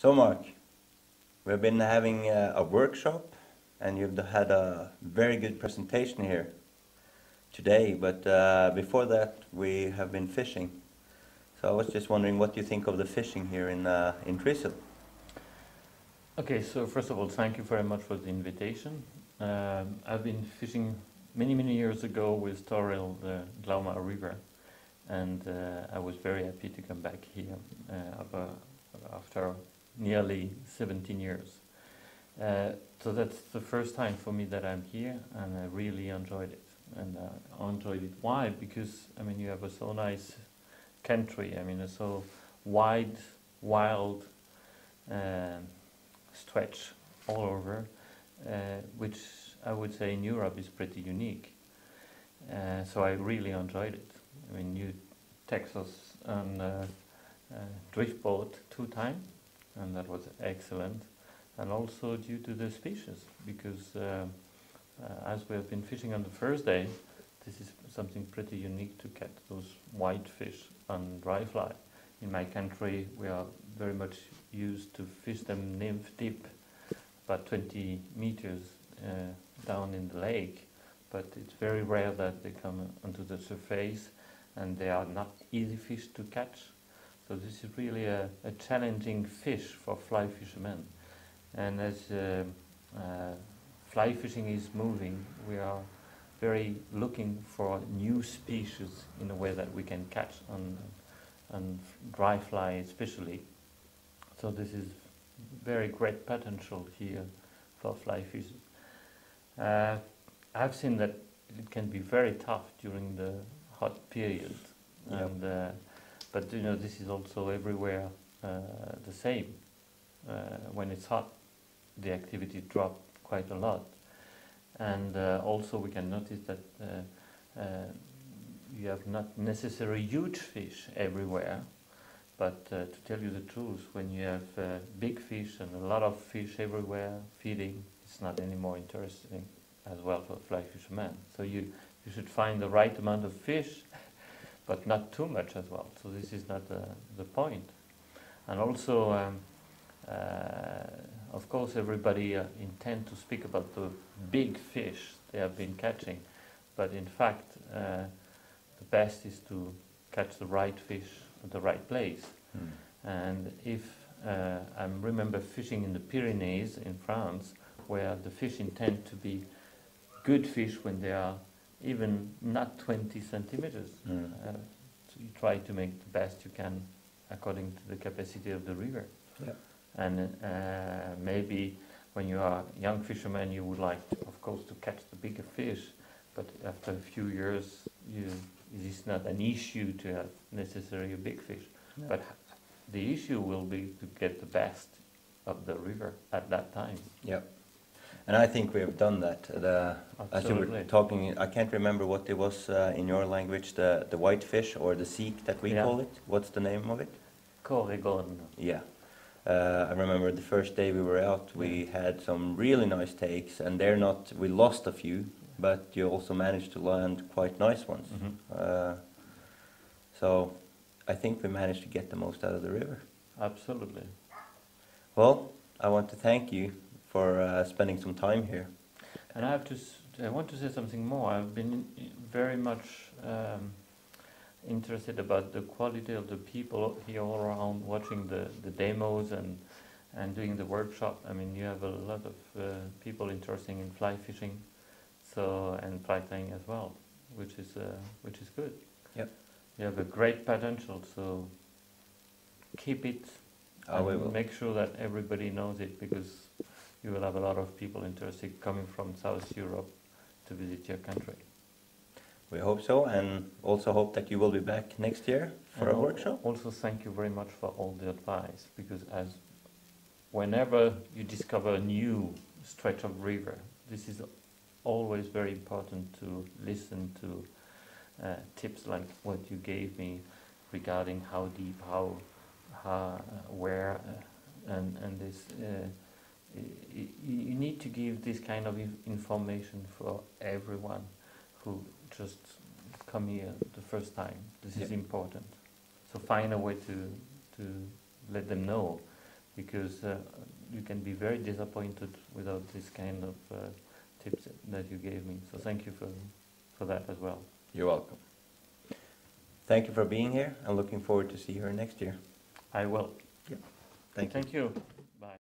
So, Marc, we've been having uh, a workshop and you've had a very good presentation here today. But uh, before that, we have been fishing. So I was just wondering what you think of the fishing here in, uh, in Trysil. Okay, so first of all, thank you very much for the invitation. Um, I've been fishing many, many years ago with Toril, the Glåma River, and uh, I was very happy to come back here uh, after nearly 17 years. Uh, so that's the first time for me that I'm here, and I really enjoyed it. And uh, I enjoyed it. Why? Because I mean, you have a so nice country. I mean, a so wide, wild uh, stretch all over, uh, which I would say in Europe is pretty unique. Uh, so I really enjoyed it. I mean, you Texas on uh, drift boat two times, and that was excellent. And also due to the species, because uh, as we have been fishing on the first day, this is something pretty unique to catch those white fish on dry fly. In my country, we are very much used to fish them nymph deep, about 20 meters uh, down in the lake, but it's very rare that they come onto the surface and they are not easy fish to catch. So this is really a, a challenging fish for fly fishermen. And as uh, uh, fly fishing is moving, we are very looking for new species in a way that we can catch on, on dry fly especially. So this is very great potential here for fly fishing. Uh, I've seen that it can be very tough during the hot period, yep. and uh, but you know this is also everywhere uh, the same. Uh, when it's hot, the activity drop quite a lot, and uh, also we can notice that uh, you have not necessarily huge fish everywhere. But uh, to tell you the truth, when you have uh, big fish and a lot of fish everywhere feeding, it's not any more interesting as well for fly fishermen. So you, you should find the right amount of fish, but not too much as well. So this is not the, the point. And also, um, uh, of course, everybody uh, intend to speak about the big fish they have been catching, but in fact, uh, the best is to catch the right fish at the right place. Mm. And if uh, I remember fishing in the Pyrenees in France, where the fish intend to be good fish when they are even not 20 centimeters. Mm. Uh, so you try to make the best you can according to the capacity of the river. Yeah. And uh, maybe when you are a young fisherman, you would like, to, of course, to catch the bigger fish, but after a few years, you, it is not an issue to have necessarily a big fish. But the issue will be to get the best of the river at that time. Yeah. And I think we have done that. The, as you were talking, I can't remember what it was uh, in your language, the, the whitefish or the sik that we yeah. call it. What's the name of it? Coregon. Yeah. Uh, I remember the first day we were out, we had some really nice takes, and they're not, we lost a few, but you also managed to land quite nice ones. Mm -hmm. uh, so I think we managed to get the most out of the river. Absolutely. Well, I want to thank you for uh, spending some time here. And I have to, I want to say something more. I've been very much um, interested about the quality of the people here all around watching the, the demos and and doing the workshop. I mean, you have a lot of uh, people interested in fly fishing, so and fly tying as well, which is uh, which is good. Yep you have a great potential, so keep it. Oh, we will. Make sure that everybody knows it because you will have a lot of people interested coming from South Europe to visit your country. We hope so, and also hope that you will be back next year for and a workshop. Also, thank you very much for all the advice because as whenever you discover a new stretch of river, this is always very important to listen to uh, tips like what you gave me regarding how deep, how, how where, uh, and and this. Uh, you need to give this kind of information for everyone who just come here the first time. This is important. So find a way to to let them know because uh, you can be very disappointed without this kind of uh, tips that you gave me. So thank you for, for that as well. You're welcome. Thank you for being here. I'm looking forward to see you here next year. I will. Yeah. Thank you. Thank you.